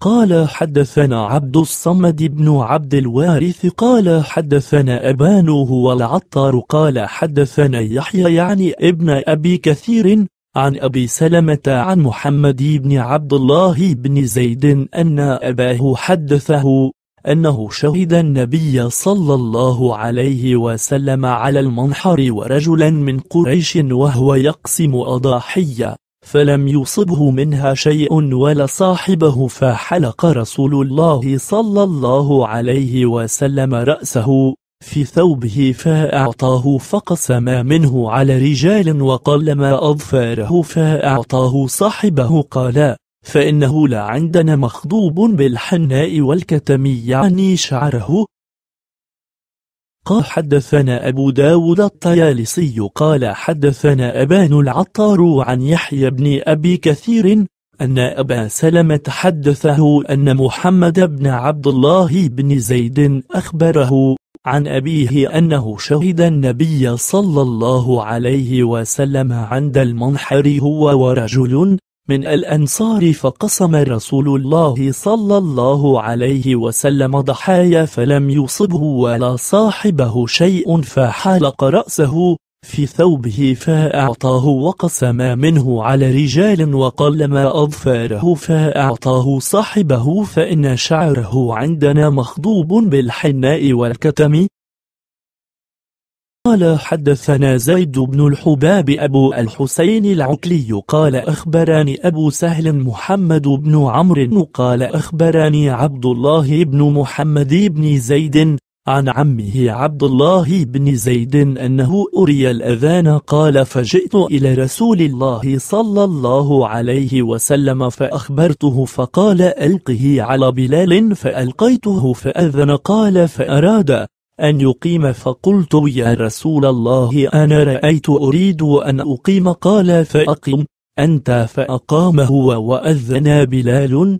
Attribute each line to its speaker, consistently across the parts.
Speaker 1: قال حدثنا عبد الصمد بن عبد الوارث قال حدثنا أبان هو العطار قال حدثنا يحيى يعني ابن أبي كثير عن أبي سلمة عن محمد بن عبد الله بن زيد أن أباه حدثه أنه شهد النبي صلى الله عليه وسلم على المنحر ورجلا من قريش وهو يقسم أضاحية. فلم يصبه منها شيء ولا صاحبه فحلق رسول الله صلى الله عليه وسلم رأسه في ثوبه فأعطاه فقسم منه على رجال وقلما أظفاره فأعطاه صاحبه قال فإنه لا عندنا مخضوب بالحناء والكتم يعني شعره قال حدثنا أبو داود الطيالسي قال حدثنا أبان العطار عن يحيى بن أبي كثير أن أبا سلمة حدثه أن محمد بن عبد الله بن زيد أخبره عن أبيه أنه شهد النبي صلى الله عليه وسلم عند المنحر هو ورجل من الأنصار فقسم رسول الله صلى الله عليه وسلم ضحايا فلم يصبه ولا صاحبه شيء فحالق رأسه في ثوبه فأعطاه وقسم منه على رجال وقلما أظفاره فأعطاه صاحبه فإن شعره عندنا مخضوب بالحناء والكتم قال حدثنا زيد بن الحباب أبو الحسين العكلي قال أخبرني أبو سهل محمد بن عمرو قال أخبرني عبد الله بن محمد بن زيد عن عمه عبد الله بن زيد أنه أري الأذان قال فجئت إلى رسول الله صلى الله عليه وسلم فأخبرته فقال ألقه على بلال فألقيته فأذن قال فأراد أن يقيم فقلت يا رسول الله أنا رأيت أريد أن أقيم. قال فأقم. أنت فأقام هو وأذن بلال.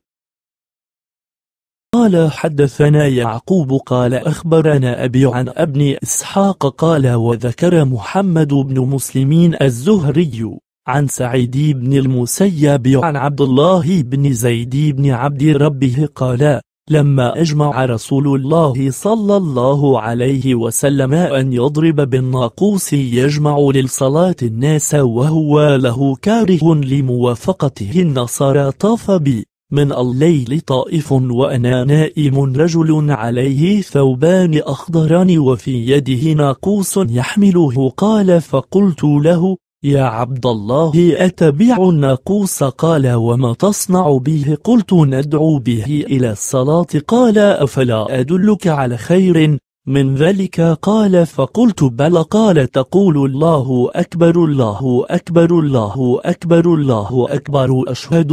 Speaker 1: قال حدثنا يعقوب. قال أخبرنا أبي عن ابن إسحاق. قال وذكر محمد بن مسلمين الزهري عن سعيد بن المسيب عن عبد الله بن زيد بن عبد ربه. قال لما أجمع رسول الله صلى الله عليه وسلم أن يضرب بالناقوس يجمع للصلاة الناس وهو له كاره لموافقته. النصارى طاف بي. من الليل طائف وأنا نائم رجل عليه ثوبان أخضران وفي يده ناقوس يحمله. قال فقلت له يا عبد الله أتبع الناقوس قال وما تصنع به؟ قلت ندعو به إلى الصلاة. قال أفلا أدلك على خير من ذلك؟ قال فقلت بل. قال تقول الله أكبر الله أكبر الله أكبر الله أكبر. أشهد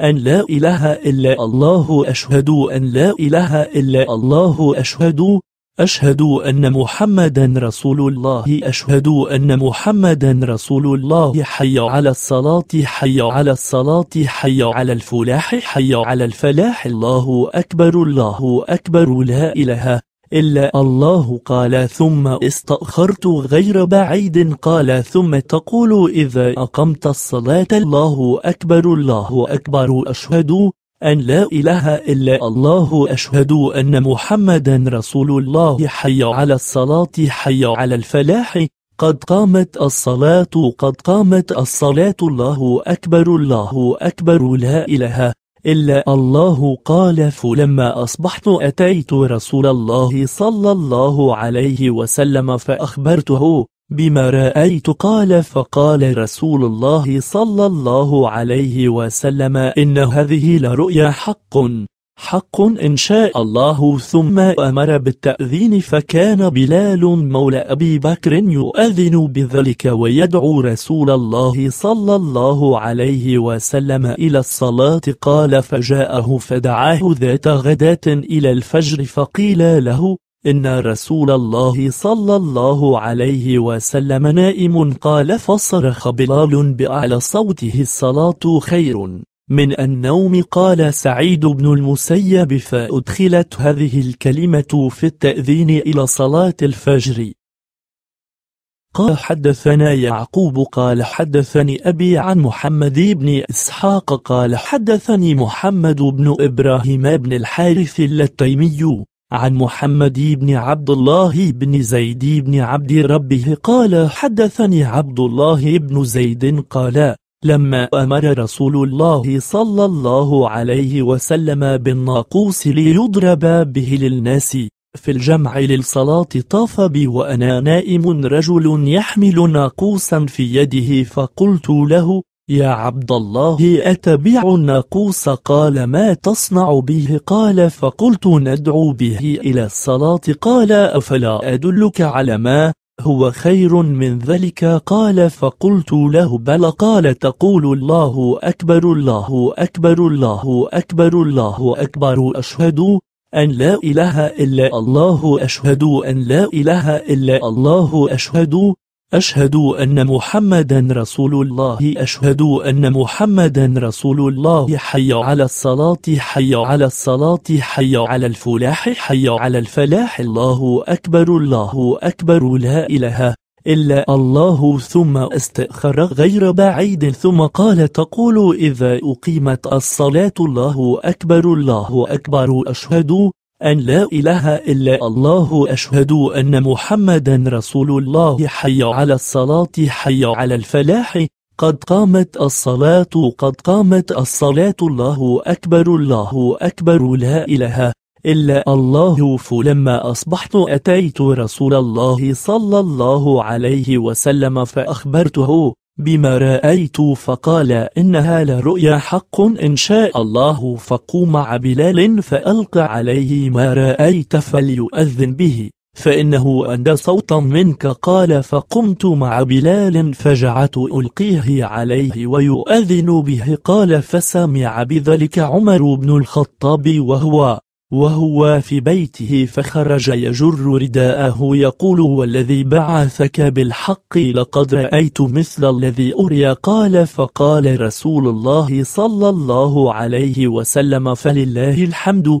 Speaker 1: أن لا إله إلا الله أشهد أن لا إله إلا الله أشهد أشهد أن محمدا رسول الله أشهد أن محمدا رسول الله حي على الصلاة حي على الصلاة حي على الفلاح حي على الفلاح. الله أكبر الله أكبر لا إله إلا الله. قال ثم استأخرت غير بعيد. قال ثم تقول إذا أقمت الصلاة الله أكبر الله أكبر. أشهد أن لا إله إلا الله أشهد أن محمدا رسول الله حي على الصلاة حي على الفلاح. قد قامت الصلاة قد قامت الصلاة. الله أكبر الله أكبر. لا إله إلا الله. قال فلما أصبحت أتيت رسول الله صلى الله عليه وسلم فأخبرته. بما رأيت قال فقال رسول الله صلى الله عليه وسلم إن هذه لرؤيا حق حق إن شاء الله. ثم أمر بالتأذين فكان بلال مولى أبي بكر يؤذن بذلك ويدعو رسول الله صلى الله عليه وسلم إلى الصلاة. قال فجاءه فدعاه ذات غداة إلى الفجر فقيل له إن رسول الله صلى الله عليه وسلم نائم قال فصرخ بلال بأعلى صوته الصلاة خير. من النوم قال سعيد بن المسيب فأدخلت هذه الكلمة في التأذين إلى صلاة الفجر. قال حدثنا يعقوب قال حدثني أبي عن محمد بن إسحاق قال حدثني محمد بن إبراهيم بن الحارث اللتيمي. عن محمد بن عبد الله بن زيد بن عبد ربه قال حدثني عبد الله بن زيد قال لما أمر رسول الله صلى الله عليه وسلم بالناقوس ليضرب به للناس في الجمع للصلاة طاف بي وأنا نائم رجل يحمل ناقوسا في يده فقلت له يا عبد الله أتبع الناقوس؟ قال ما تصنع به؟ قال فقلت ندعو به إلى الصلاة. قال أفلا أدلك على ما هو خير من ذلك؟ قال فقلت له بل قال تقول الله أكبر الله أكبر الله أكبر الله أكبر. أشهد أن لا إله إلا الله أشهد أن لا إله إلا الله أشهد أشهد أن محمدا رسول الله أشهد أن محمدا رسول الله حي على الصلاة حي على الصلاة حي على الفلاح حي على الفلاح. الله أكبر الله أكبر. لا إله إلا الله. ثم استأخر غير بعيد ثم قال تقول إذا أقيمت الصلاة الله أكبر الله أكبر. أشهد أن لا إله إلا الله أشهد أن محمدا رسول الله حي على الصلاة حي على الفلاح. قد قامت الصلاة قد قامت الصلاة. الله أكبر الله أكبر. لا إله إلا الله. فلما أصبحت أتيت رسول الله صلى الله عليه وسلم فأخبرته بما رأيت فقال إنها لرؤيا حق إن شاء الله فقوم مع بلال فألق عليه ما رأيت فليؤذن به فإنه أندى صوتا منك قال فقمت مع بلال فجعت ألقيه عليه ويؤذن به قال فسمع بذلك عمر بن الخطاب وهو وهو في بيته فخرج يجر رداءه يقول والذي بعثك بالحق لقد رأيت مثل الذي أري قال فقال رسول الله صلى الله عليه وسلم فلله الحمد